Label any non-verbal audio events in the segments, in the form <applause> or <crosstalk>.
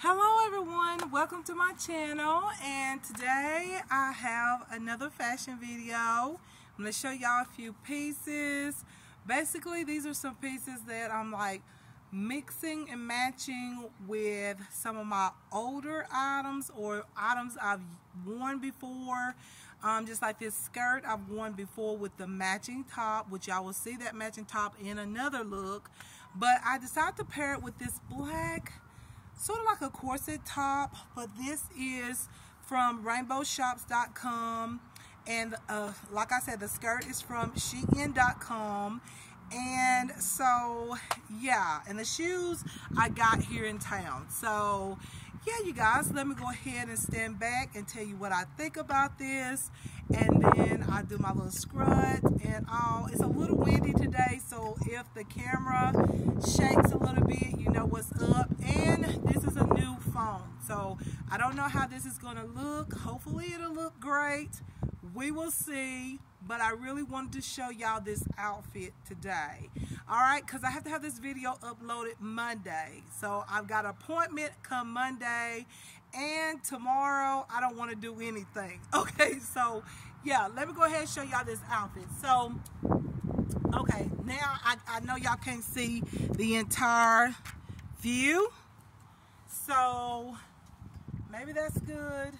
Hello everyone, welcome to my channel and today I have another fashion video. I'm going to show y'all a few pieces. Basically these are some pieces that I'm like mixing and matching with some of my older items or items I've worn before. Um, just like this skirt I've worn before with the matching top, which y'all will see that matching top in another look. But I decided to pair it with this black sort of like a corset top, but this is from rainbowshops.com. And uh, like I said, the skirt is from shein.com. And so, yeah, and the shoes I got here in town. So, yeah, you guys, let me go ahead and stand back and tell you what I think about this. And then I do my little scrut and all. It's a little windy today, so if the camera shakes a little bit, you know what's up. And this is a new phone, so I don't know how this is going to look. Hopefully it'll look great. We will see but I really wanted to show y'all this outfit today. All right, because I have to have this video uploaded Monday. So I've got an appointment come Monday, and tomorrow I don't want to do anything. <laughs> Okay, so yeah, let me go ahead and show y'all this outfit. So, okay, now I, I know y'all can't see the entire view. So, maybe that's good.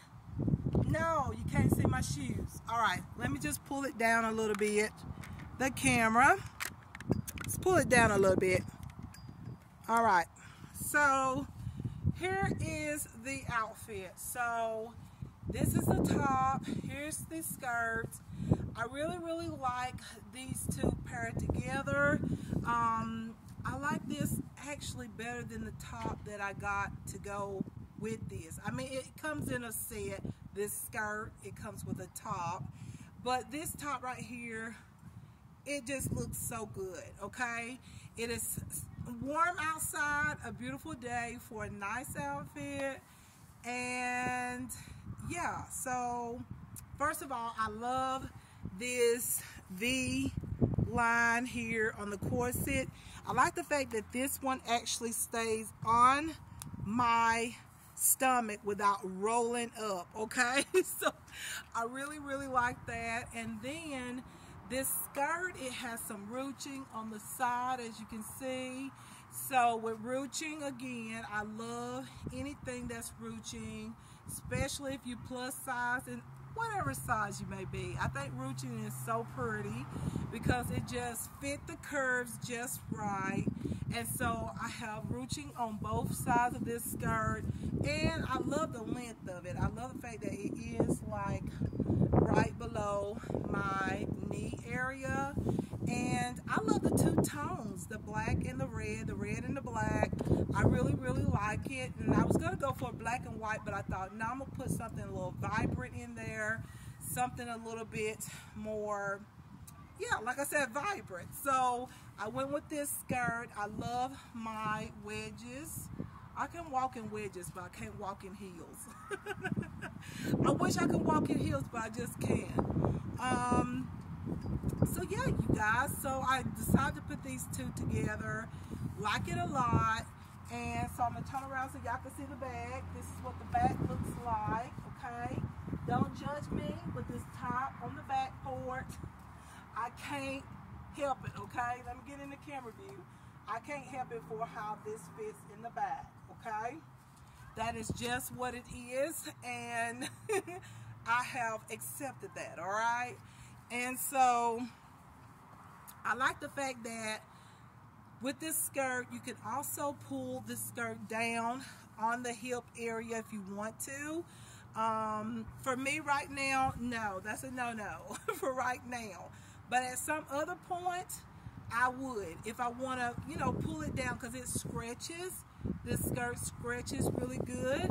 No, you can't see my shoes. All right, let me just pull it down a little bit. The camera. Let's pull it down a little bit. All right, so here is the outfit. So this is the top. Here's the skirt. I really, really like these two paired together. Um, I like this actually better than the top that I got to go with this. I mean, it comes in a set this skirt. It comes with a top. But this top right here, it just looks so good, okay? It is warm outside, a beautiful day for a nice outfit. And yeah, so first of all, I love this V line here on the corset. I like the fact that this one actually stays on my stomach without rolling up okay? <laughs> So I really really like that. And then this skirt it has some ruching on the side as you can see. So with ruching again I love anything that's ruching especially if you plus size and whatever size you may be. I think ruching is so pretty because it just fit the curves just right. And so I have ruching on both sides of this skirt and I love the length of it. I love the fact that it is like right below my knee area. And I love the two tones, the black and the red, the red and the black. I really, really like it. And I was going to go for black and white, but I thought, no, I'm going to put something a little vibrant in there, something a little bit more, yeah, like I said, vibrant. So I went with this skirt. I love my wedges. I can walk in wedges, but I can't walk in heels. <laughs> I wish I could walk in heels, but I just can't. Um, so yeah, you guys, so I decided to put these two together. Like it a lot. And so I'm going to turn around so y'all can see the bag. This is what the back looks like, okay? Don't judge me with this top on the back port. I can't help it, okay? Let me get in the camera view. I can't help it for how this fits in the back, okay? That is just what it is, and <laughs> I have accepted that, all right? And so, I like the fact that with this skirt, you can also pull this skirt down on the hip area if you want to. Um, for me right now, no, that's a no-no <laughs> for right now. But at some other point, I would. If I want to, you know, pull it down because it scratches. This skirt scratches really good.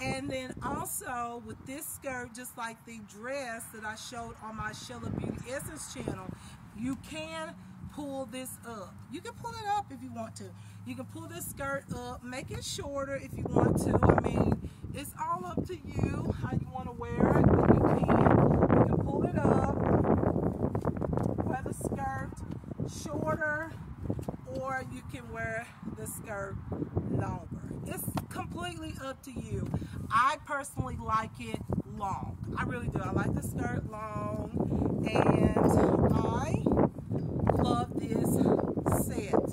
And then also with this skirt, just like the dress that I showed on my Shelia Beauty Essence channel, you can pull this up. You can pull it up if you want to. You can pull this skirt up, make it shorter if you want to. I mean, it's all up to you how you want to wear it, but you can. You can pull it up, the skirt shorter, or you can wear the skirt longer. it's completely up to you. I personally like it long. I really do. I like the skirt long and I love this set.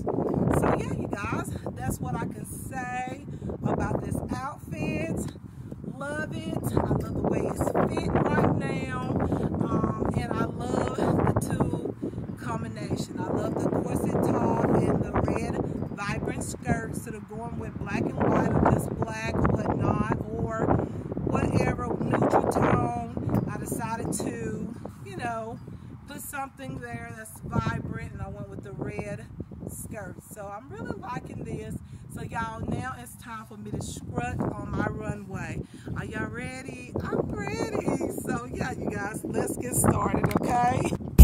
So yeah, you guys, that's what I can say about this outfit. Love it. I love the way it's fit right now. Um, and I love the two combination. I love the corset top and the red skirts that are going with black and white or just black or whatnot or whatever neutral tone. I decided to, you know, put something there that's vibrant and I went with the red skirt. So I'm really liking this. So y'all, now it's time for me to strut on my runway. Are y'all ready? I'm ready. So yeah, you guys, let's get started, okay?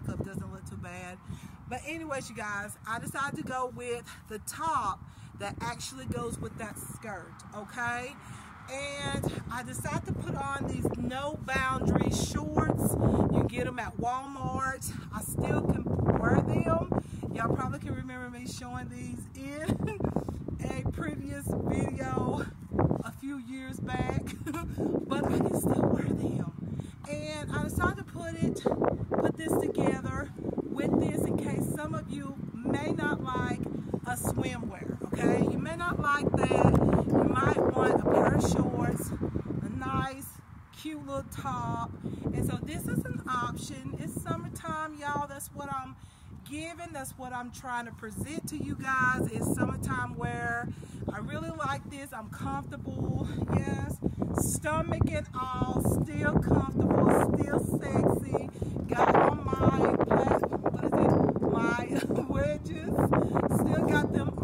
Makeup doesn't look too bad. But anyways, you guys, I decided to go with the top that actually goes with that skirt, okay? And I decided to put on these no boundary shorts. You get them at Walmart. I still can wear them. Y'all probably can remember me showing these in <laughs> a previous video a few years back, <laughs> but I can still wear them. And I decided to put it, put this together with this in case some of you may not like a swimwear okay? You may not like that. You might want a pair of shorts, a nice, cute little top. And so this is an option. It's summertime, y'all. That's what I'm giving. That's what I'm trying to present to you guys. It's summertime wear. I really like this. I'm comfortable. Yes. Stomach and all. Still comfortable. Still sexy. Got on my, what is it? My wedges. Still got them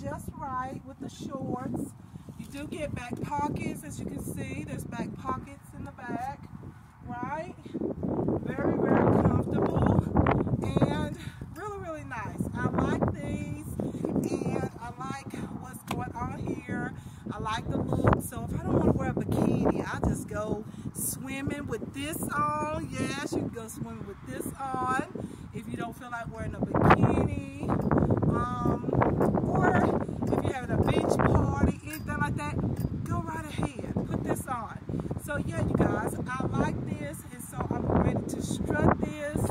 just right with the shorts. You do get back pockets, as you can see. There's back pockets in the back, right? Very, very comfortable and really, really nice. I like these and I like what's going on here. I like the look. So if I don't want to wear a bikini, I just go swimming with this on. Yes, you can go swimming with this on if you don't feel like wearing a bikini. Um, or if you're having a beach party, anything like that, go right ahead. Put this on. So yeah, you guys, I like this and so I'm ready to strut this.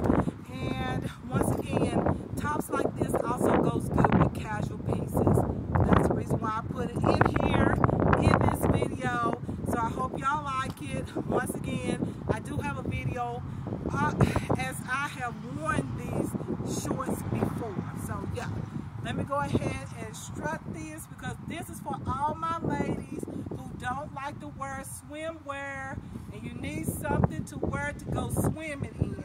And once again, tops like this also goes good with casual pieces. That's the reason why I put in here in this video. So I hope y'all like it. Once again, I do have a video uh, as I have worn these shorts before. So yeah, let me go ahead and strut this because this is for all my ladies who don't like to wear swimwear and you need something to wear to go swimming in.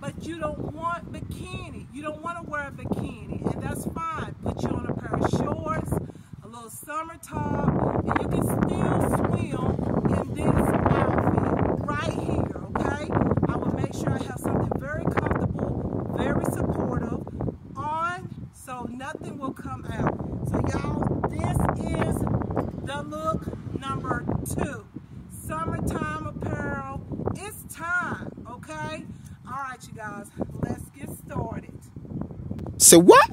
But you don't want bikini. You don't want to wear a bikini and that's fine. Put you on a pair of shorts, a little summer top, and you can still swim in this outfit right here, okay? I will make sure I have something very comfortable, very supportive on so nothing will come out. So y'all, this is the look number two. Summertime apparel. It's time, okay? All right, you guys, let's get started. Say what?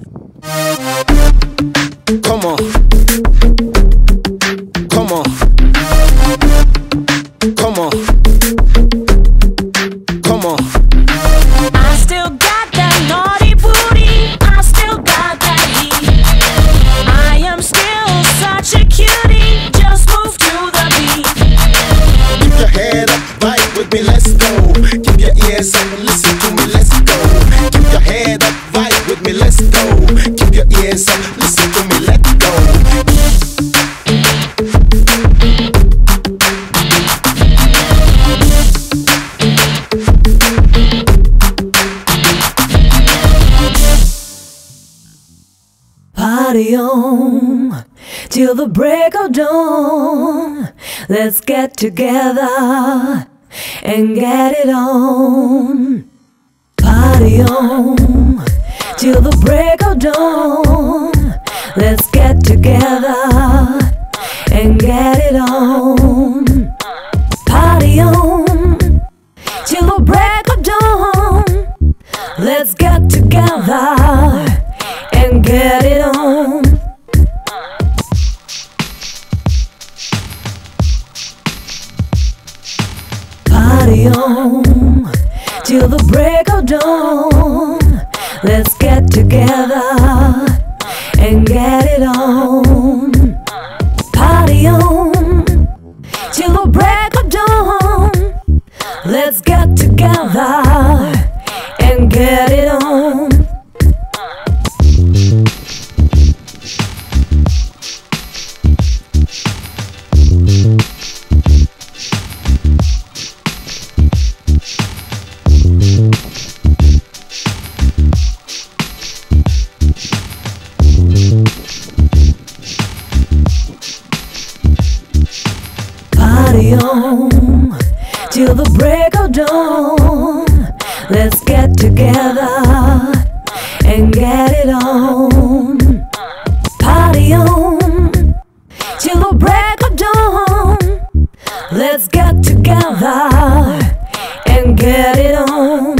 Let's get together and get it on. Party on till the break of dawn. Let's get together and get it on. Together on till the break of dawn. Let's get together and get it on. Party on till the break of dawn. Let's get together and get it on.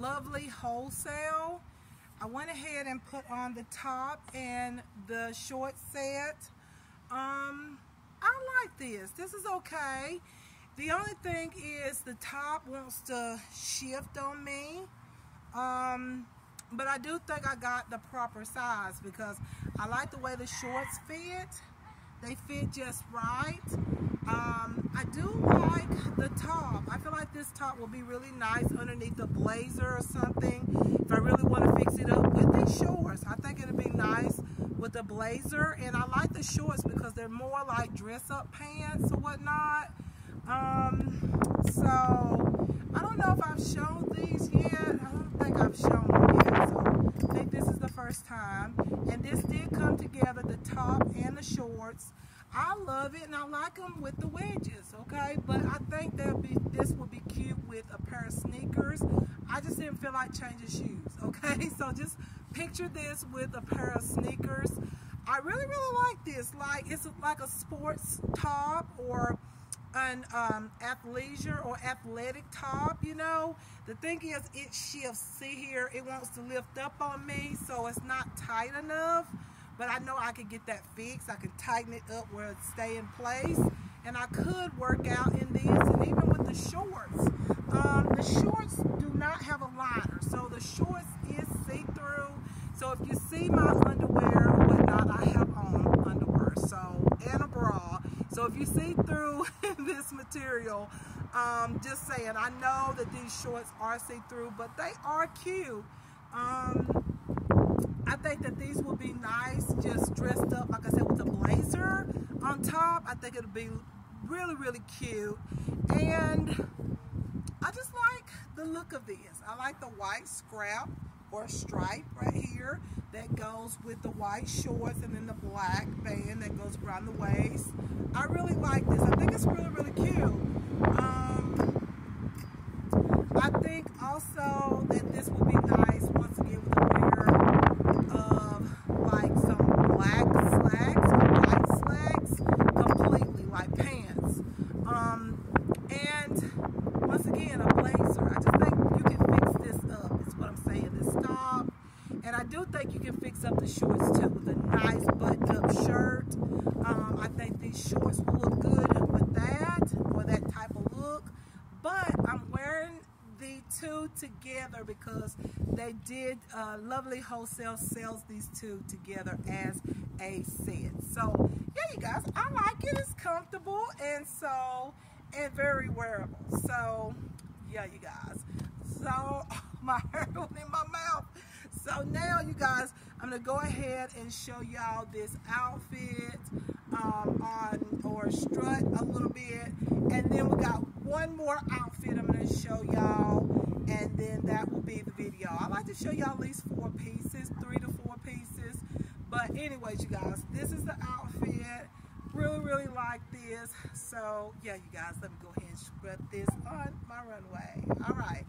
Lovely Wholesale. I went ahead and put on the top and the short set. Um, I like this. This is okay. The only thing is the top wants to shift on me. Um, but I do think I got the proper size because I like the way the shorts fit. They fit just right. Um, I do like the top. I feel like this top will be really nice underneath a blazer or something. If I really want to fix it up with these shorts, I think it'll be nice with a blazer. And I like the shorts because they're more like dress up pants or whatnot. Um, so I don't know if I've shown these yet. I don't think I've shown them yet. So I think this is the first time. And this did come together, the top and the shorts. I love it and I like them with the wedges, okay? But I think that this would be cute with a pair of sneakers. I just didn't feel like changing shoes, <laughs> okay? So just picture this with a pair of sneakers. I really, really like this. Like, it's like a sports top or an um, athleisure or athletic top, you know. The thing is, it shifts. See here, it wants to lift up on me, so it's not tight enough. But I know I can get that fixed. I can tighten it up where it stay in place. And I could work out in this, and even with the shorts. Um, the shorts do not have a liner, so the shorts is see-through. So if you see my underwear or whatnot, I have on underwear, so. So if you see through <laughs> this material, um, just saying, I know that these shorts are see-through, but they are cute. Um, I think that these will be nice, just dressed up, like I said, with a blazer on top. I think it'll be really, really cute. And I just like the look of these. I like the white scrap or stripe right here that goes with the white shorts and then the black band that goes around the waist. I really like this. I think it's really, really cute. Um, I think also that this will be nice once again with a pair of like some black slacks or white slacks completely like pants. Um, and once again a blazer. I just think you can fix this up is what I'm saying. This top. And I do think you can fix up the shorts too with a nice buttoned up shirt. Um, I think these shorts will look good with that or that type of look. But I'm wearing the two together because they did uh, Lovely Wholesale sells these two together as a set. So yeah, you guys, I like it. It's comfortable and so and very wearable. So yeah, you guys. So <laughs> my hair went in my mouth. So now you guys, I'm gonna go ahead and show y'all this outfit um, on or strut a little bit, and then we got one more outfit I'm gonna show y'all, and then that will be the video. I like to show y'all at least four pieces, three to four pieces. But anyways, you guys, this is the outfit. Really, really like this. So yeah, you guys, let me go ahead and strut this on my runway. All right.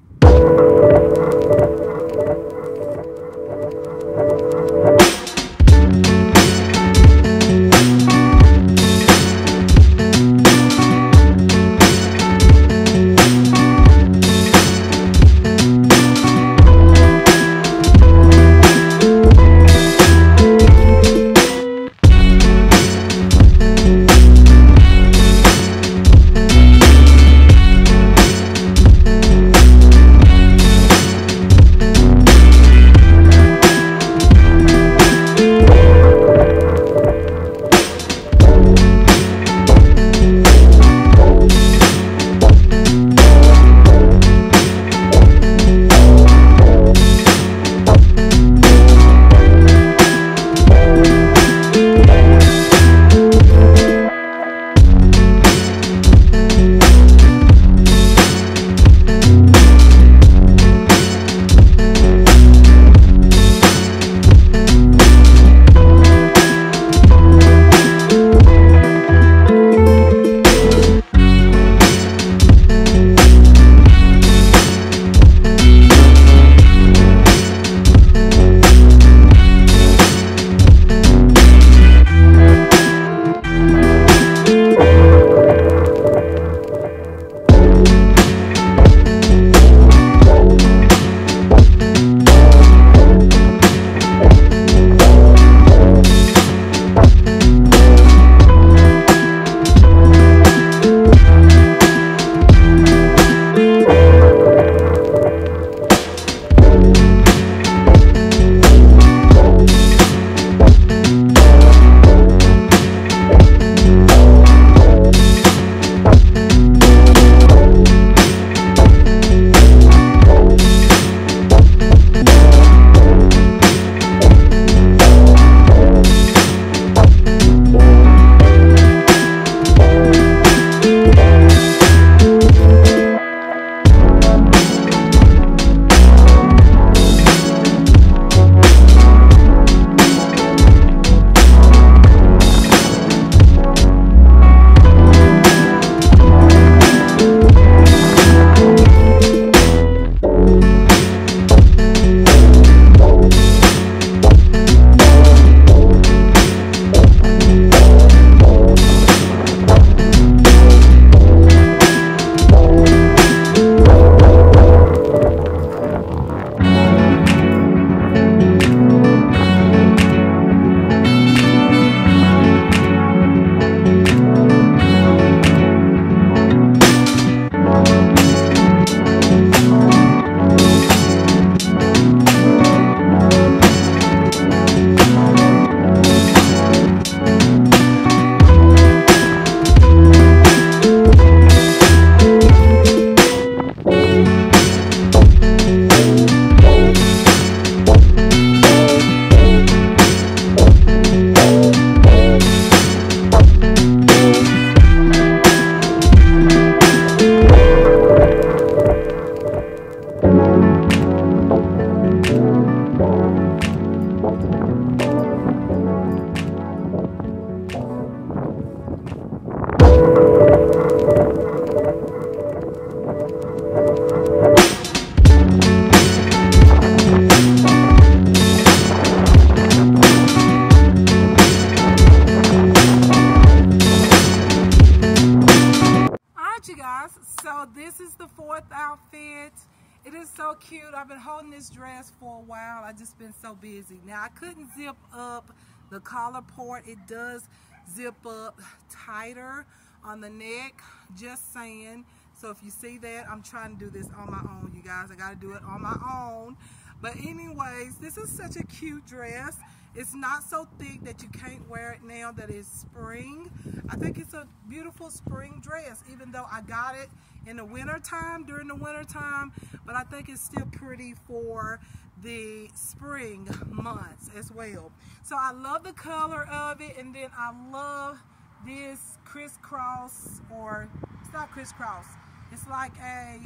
The collar part. It does zip up tighter on the neck, just saying. So if you see that, I'm trying to do this on my own, you guys. I got to do it on my own. But anyways, this is such a cute dress. It's not so thick that you can't wear it now that it's spring. I think it's a beautiful spring dress, even though I got it in the winter time, during the winter time, but I think it's still pretty for the spring months as well. So I love the color of it, and then I love this crisscross, or it's not crisscross, it's like a,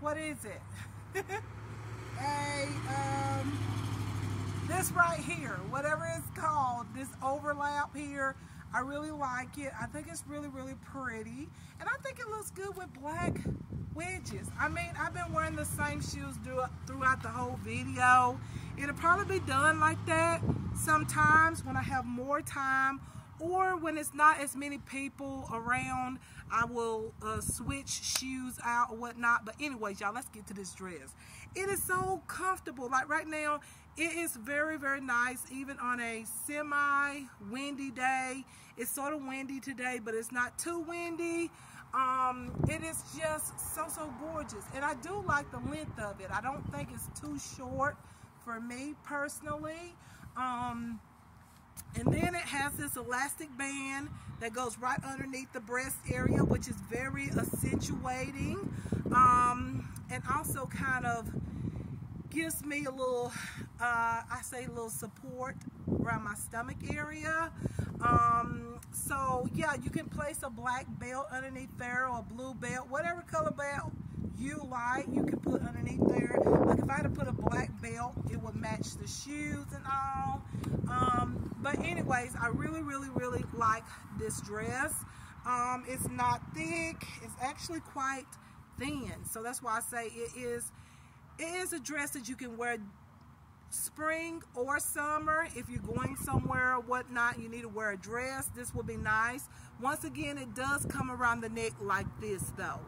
what is it? <laughs> a, um, this right here, whatever it's called, this overlap here, I really like it. I think it's really, really pretty. And I think it looks good with black wedges. I mean, I've been wearing the same shoes throughout the whole video. It'll probably be done like that sometimes when I have more time or when it's not as many people around I will uh, switch shoes out or whatnot but anyways y'all let's get to this dress it is so comfortable like right now it is very very nice even on a semi windy day it's sort of windy today but it's not too windy. Um, it is just so so gorgeous. And I do like the length of it. I don't think it's too short for me personally. Um, and then it has this elastic band that goes right underneath the breast area, which is very accentuating. Um, and also kind of gives me a little, uh, I say a little support around my stomach area. Um, so yeah, you can place a black belt underneath there or a blue belt, whatever color belt you like, you can put underneath there. Like if I had to put a black belt, it would match the shoes and all. Um, but anyways, I really, really, really like this dress. Um, it's not thick. It's actually quite thin. So that's why I say it is, it is a dress that you can wear spring or summer if you're going somewhere or whatnot you need to wear a dress this will be nice once again it does come around the neck like this though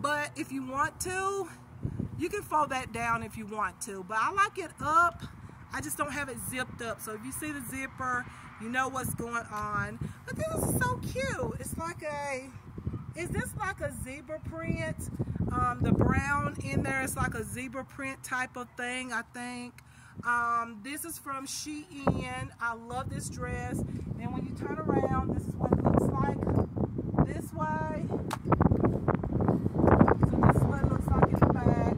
but if you want to, you can fold that down if you want to. But I like it up. I just don't have it zipped up. So if you see the zipper, you know what's going on. But this is so cute. It's like a, is this like a zebra print? Um, the brown in there is like a zebra print type of thing, I think. Um, this is from Shein. I love this dress. And when you turn around, this is what it looks like this way. So this is what it looks like in the back.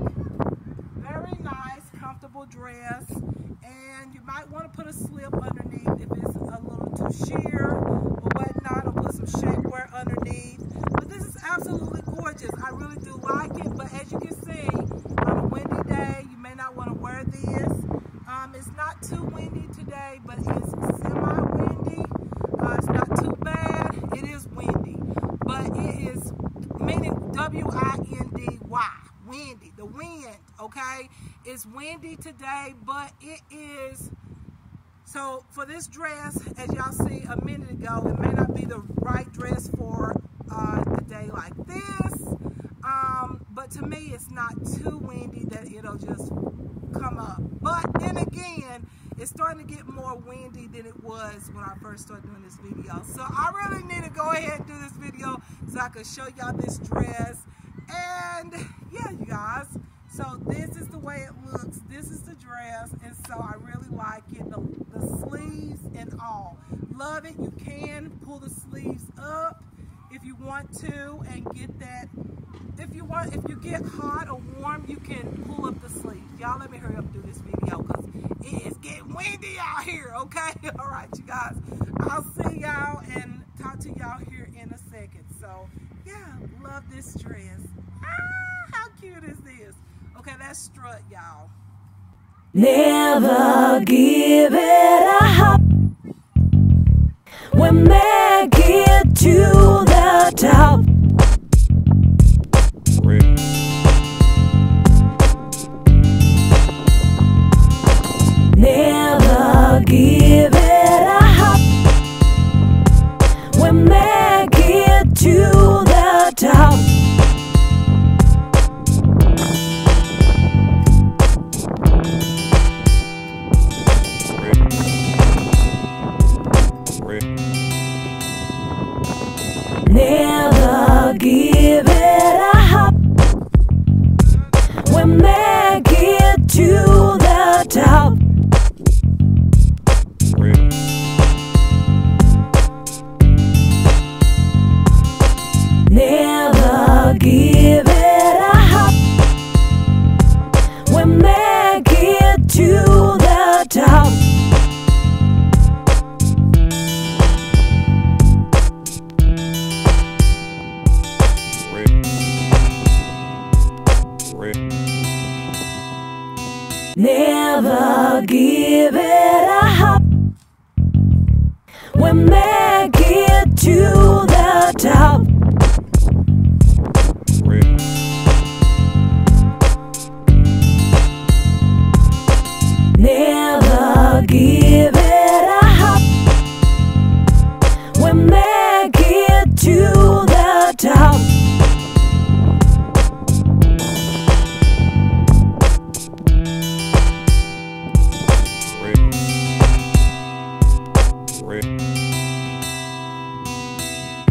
Very nice, comfortable dress and you might want to put a slip underneath if it's a little too sheer or whatnot or put some shapewear underneath but this is absolutely gorgeous I really do like it but as you can see on a windy day you may not want to wear this um, it's not too windy today but it's semi-windy. Uh, it's not too bad. It is windy but it is meaning W-I-N-D-Y windy. The wind okay? It's windy today, but it is, so for this dress, as y'all see a minute ago, it may not be the right dress for uh, a day like this, um, but to me, it's not too windy that it'll just come up. But then again, it's starting to get more windy than it was when I first started doing this video. So I really need to go ahead and do this video so I can show y'all this dress. And yeah, you guys, so this is the way it looks. This is the dress, and so I really like it. The, the sleeves and all. Love it. You can pull the sleeves up if you want to and get that. If you want, if you get hot or warm, you can pull up the sleeves. Y'all let me hurry up do this video because it is getting windy out here, okay? <laughs> All right, you guys. I'll see y'all and talk to y'all here in a second. So, yeah, love this dress. Ah, how cute is this? Okay, that's strut, y'all. Never give it up. We make it to the top.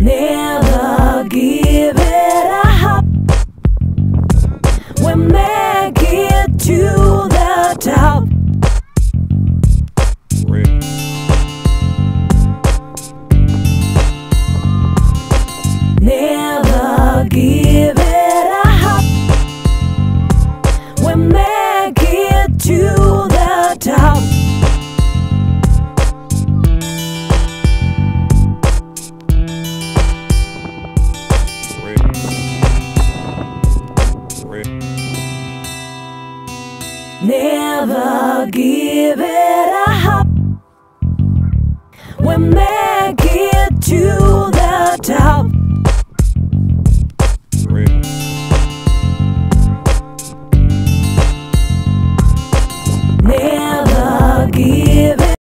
never give it up. We make it to the top.